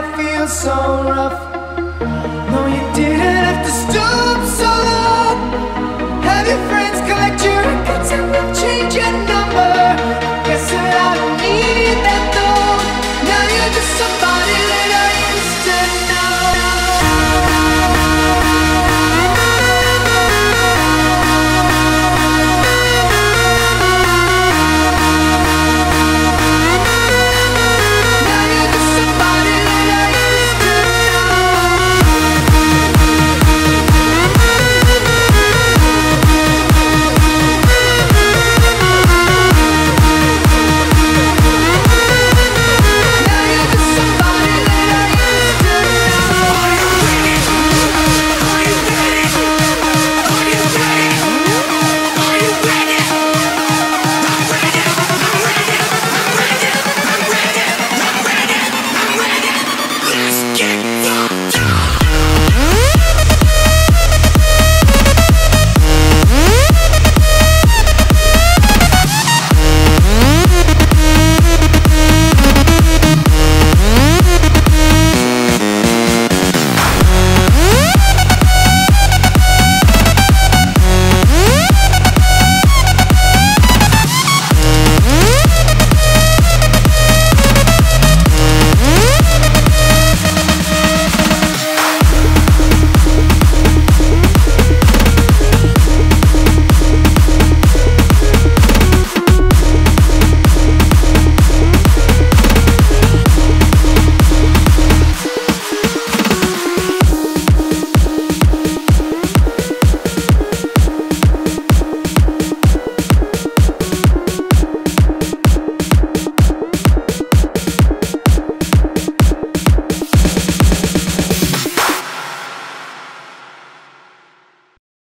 I feel so rough. No,